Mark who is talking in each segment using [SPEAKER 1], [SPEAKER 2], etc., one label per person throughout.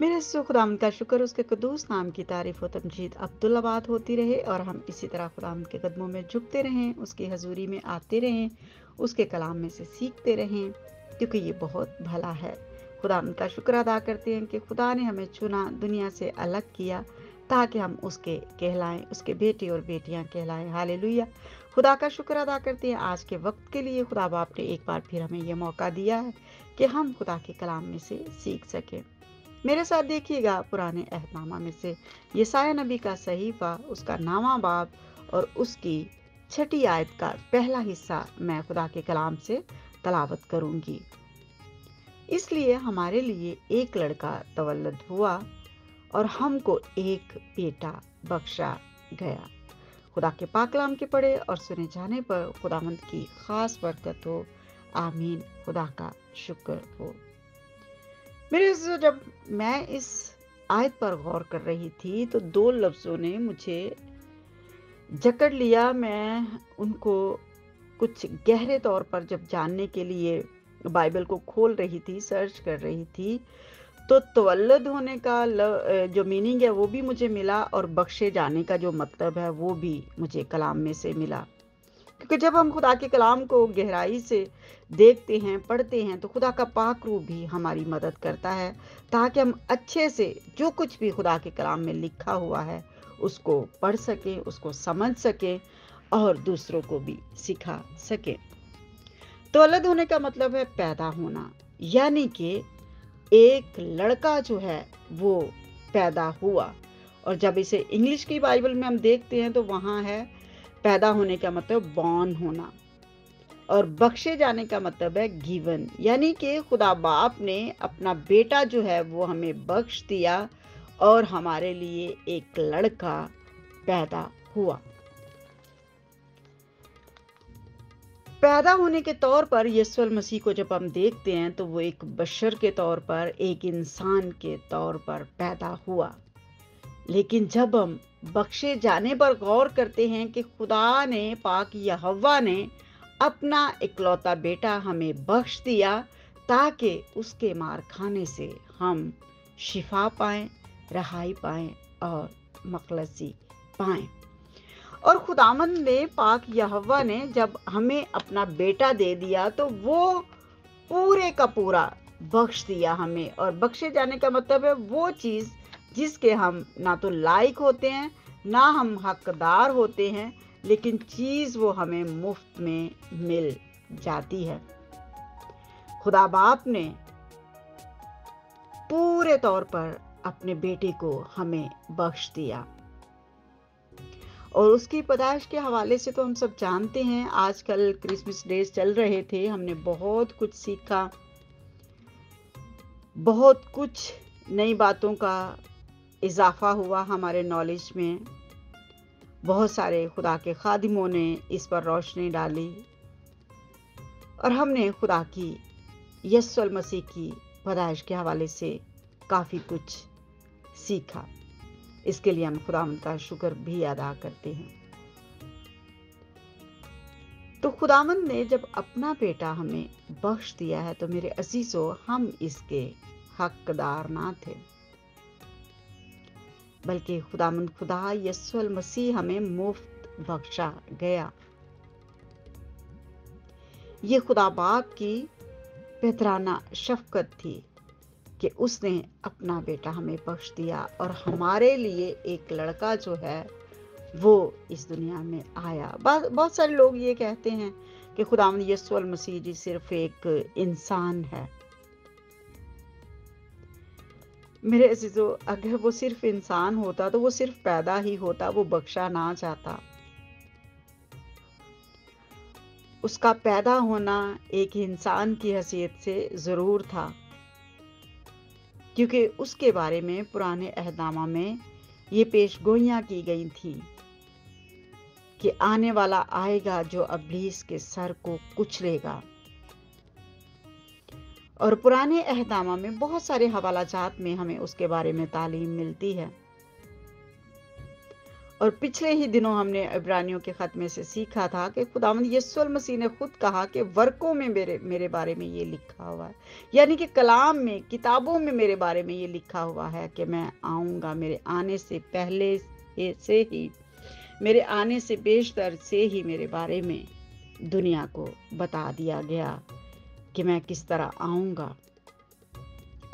[SPEAKER 1] मेरे खुदाम का शुक्र उसके कदूस नाम की तारीफ़ व तमजीद अब्दुल्लाबाद होती रहे और हम इसी तरह खुदाम के कदमों में झुकते रहें, उसकी हजूरी में आते रहें, उसके कलाम में से सीखते रहें, क्योंकि ये बहुत भला है। खुदा का शुक्र अदा करते हैं कि खुदा ने हमें चुना, दुनिया से अलग किया, ताकि हम उसके कहलाएँ, उसके बेटे और बेटियाँ कहलाएँ। हाले खुदा का शुक्र अदा करते हैं आज के वक्त के लिए। खुदा बाप ने एक बार फिर हमें यह मौका दिया है कि हम खुदा के कलाम में से सीख सकें। मेरे साथ देखिएगा पुराने अहदनामा में से। यसाया नबी का सहीफा, उसका नामा बाब और उसकी छठी आयत का पहला हिस्सा मैं खुदा के कलाम से तलावत करूँगी। इसलिए हमारे लिए एक लड़का तवल्लद हुआ और हमको एक बेटा बख्शा गया। खुदा के पाकलाम के पढ़े और सुने जाने पर खुदामंद की खास बरकत हो। आमीन। खुदा का शुक्र हो। मेरे जब मैं इस आयत पर गौर कर रही थी तो दो लफ्ज़ों ने मुझे जकड़ लिया। मैं उनको कुछ गहरे तौर पर जब जानने के लिए बाइबल को खोल रही थी, सर्च कर रही थी तो तवल्लद होने का जो मीनिंग है, वो भी मुझे मिला और बख्शे जाने का जो मतलब है, वो भी मुझे कलाम में से मिला। क्योंकि जब हम खुदा के कलाम को गहराई से देखते हैं, पढ़ते हैं तो खुदा का पाक रूप भी हमारी मदद करता है, ताकि हम अच्छे से जो कुछ भी खुदा के कलाम में लिखा हुआ है, उसको पढ़ सकें, उसको समझ सकें और दूसरों को भी सिखा सकें। तो अलग होने का मतलब है पैदा होना। यानी कि एक लड़का जो है, वो पैदा हुआ। और जब इसे इंग्लिश की बाइबल में हम देखते हैं तो वहाँ है पैदा होने का मतलब बॉर्न होना। और बख्शे जाने का मतलब है गिवन यानी कि खुदा बाप ने अपना बेटा जो है वो हमें बख्श दिया और हमारे लिए एक लड़का पैदा हुआ। पैदा होने के तौर पर यशवल मसीह को जब हम देखते हैं तो वो एक बशर के तौर पर, एक इंसान के तौर पर पैदा हुआ। लेकिन जब हम बख्शे जाने पर गौर करते हैं कि खुदा ने, पाक यहवा ने अपना इकलौता बेटा हमें बख्श दिया, ताकि उसके मार खाने से हम शिफा पाएँ, रहाई पाएँ और मखलसी पाएँ। और खुदामंद ने, पाक यहवा ने जब हमें अपना बेटा दे दिया तो वो पूरे का पूरा बख्श दिया हमें। और बख्शे जाने का मतलब है वो चीज़ जिसके हम ना तो लायक होते हैं, ना हम हकदार होते हैं, लेकिन चीज़ वो हमें मुफ़्त में मिल जाती है। खुदा बाप ने पूरे तौर पर अपने बेटे को हमें बख्श दिया। और उसकी पैदाइश के हवाले से तो हम सब जानते हैं, आजकल क्रिसमस डेज़ चल रहे थे, हमने बहुत कुछ सीखा, बहुत कुछ नई बातों का इजाफा हुआ हमारे नॉलेज में। बहुत सारे खुदा के खादिमों ने इस पर रोशनी डाली। और हमने खुदा की यसुल मसीह की पैदाइश के हवाले से काफ़ी कुछ सीखा। इसके लिए हम खुदा का शुक्र भी अदा करते हैं। तो खुदावन ने जब अपना बेटा हमें बख्श दिया है तो मेरे अजीजों, हम इसके हकदार ना थे। बल्कि खुदामंद खुदा यसुल मसीह हमें मुफ़्त बख्शा गया। ये खुदा बाप की बेहतराना शफकत थी कि उसने अपना बेटा हमें बख्श दिया और हमारे लिए एक लड़का जो है, वो इस दुनिया में आया। बहुत सारे लोग ये कहते हैं कि खुदाम यसुल मसीह जी सिर्फ़ एक इंसान है। मेरे अजीजों, अगर वो सिर्फ़ इंसान होता तो वो सिर्फ़ पैदा ही होता, वो बख्शा ना जाता। उसका पैदा होना एक इंसान की हैसियत से ज़रूर था, क्योंकि उसके बारे में पुराने अहदामा में ये पेश गोइयाँ की गई थी कि आने वाला आएगा जो अबलीस के सर को कुचलेगा। और पुराने अहदामा में बहुत सारे हवाला जात में हमें उसके बारे में तालीम मिलती है। और पिछले ही दिनों हमने इब्रानियों के ख़त में से सीखा था कि खुदावंद यस्सुल मसीह ने खुद कहा कि वर्कों में मेरे मेरे बारे में ये लिखा हुआ है। यानी कि कलाम में, किताबों में मेरे बारे में ये लिखा हुआ है कि मैं आऊँगा मेरे आने से पहले से ही, मेरे आने से बेशतर से ही मेरे बारे में दुनिया को बता दिया गया। कि मैं किस तरह आऊँगा।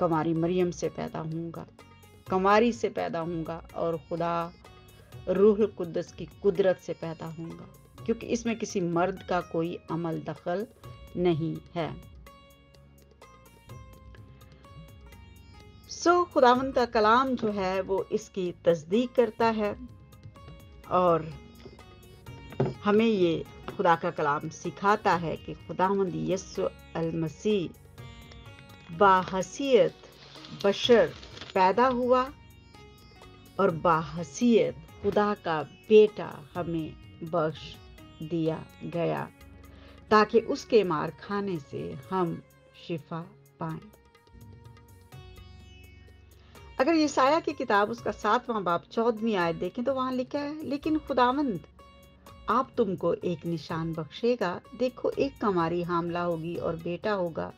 [SPEAKER 1] कमारी मरियम से पैदा होऊँगा। कमारी से पैदा होऊँगा और खुदा रूह कुद्दस की कुदरत से पैदा होऊँगा, क्योंकि इसमें किसी मर्द का कोई अमल दखल नहीं है। सो खुदावन का कलाम जो है वो इसकी तस्दीक करता है और हमें ये खुदा का कलाम सिखाता है कि खुदावंद यसु अल मसीह बाहसीत बशर पैदा हुआ और बाहसीत खुदा का बेटा हमें बख्श दिया गया, ताकि उसके मार खाने से हम शिफा पाए। अगर ये साया की किताब उसका सातवां बाप चौदहवीं आयत देखें तो वहाँ लिखा है, लेकिन खुदावंद आप तुमको एक निशान बख्शेगा। देखो, एक कमारी हामला होगी और बेटा होगा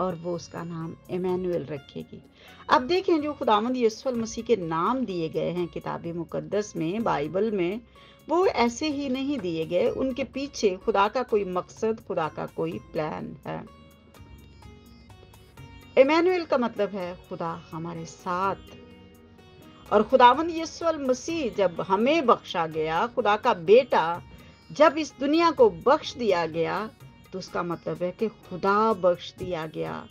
[SPEAKER 1] और वो उसका नाम एमैनुअल रखेगी। अब देखें जो खुदामंद यसफल मसीह के नाम दिए गए हैं किताब मुकद्दस में, बाइबल में, वो ऐसे ही नहीं दिए गए। उनके पीछे खुदा का कोई मकसद, खुदा का कोई प्लान है। एमैनुअल का मतलब है खुदा हमारे साथ। और खुदावंद यसवल मसीह जब हमें बख्शा गया, खुदा का बेटा जब इस दुनिया को बख्श दिया गया तो उसका मतलब है कि खुदा बख्श दिया गया।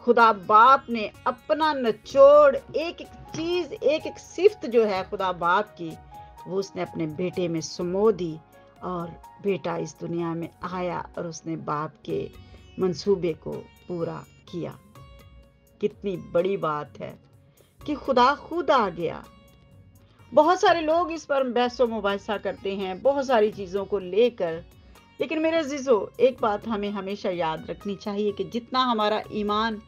[SPEAKER 1] खुदा बाप ने अपना नचोड़, एक एक चीज़, एक एक सिफ्त जो है खुदा बाप की, वो उसने अपने बेटे में सुमो दी और बेटा इस दुनिया में आया और उसने बाप के मंसूबे को पूरा किया। कितनी बड़ी बात है। कि खुदा खुद आ गया। बहुत सारे लोग इस पर बहसो मुबासा करते हैं, बहुत सारी चीज़ों को लेकर। लेकिन मेरे जीजो एक बात हमें हमेशा याद रखनी चाहिए कि जितना हमारा ईमान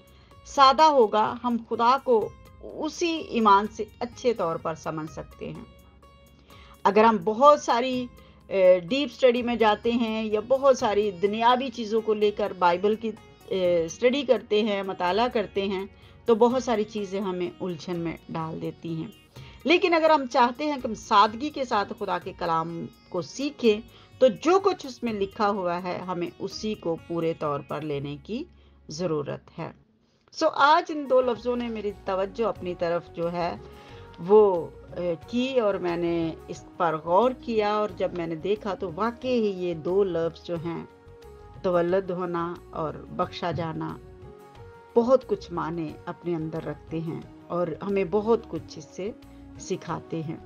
[SPEAKER 1] सादा होगा, हम खुदा को उसी ईमान से अच्छे तौर पर समझ सकते हैं। अगर हम बहुत सारी डीप स्टडी में जाते हैं या बहुत सारी दुनियावी चीज़ों को लेकर बाइबल की स्टडी करते हैं, मताला करते हैं तो बहुत सारी चीज़ें हमें उलझन में डाल देती हैं। लेकिन अगर हम चाहते हैं कि हम सादगी के साथ खुदा के कलाम को सीखें तो जो कुछ उसमें लिखा हुआ है, हमें उसी को पूरे तौर पर लेने की ज़रूरत है। सो आज इन दो लफ्ज़ों ने मेरी तवज्जो अपनी तरफ़ जो है, वो की और मैंने इस पर गौर किया और जब मैंने देखा तो वाकई ही ये दो लफ्ज़ जो हैं, तवल्लद होना और बख्शा जाना बहुत कुछ माने अपने अंदर रखते हैं और हमें बहुत कुछ इससे सिखाते हैं।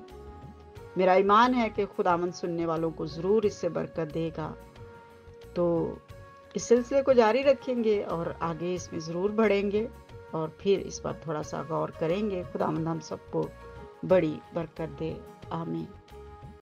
[SPEAKER 1] मेरा ईमान है कि खुदावन सुनने वालों को ज़रूर इससे बरकत देगा। तो इस सिलसिले को जारी रखेंगे और आगे इसमें ज़रूर बढ़ेंगे और फिर इस पर थोड़ा सा गौर करेंगे। खुदावंद हम सबको बड़ी बरकत दे। आमीन।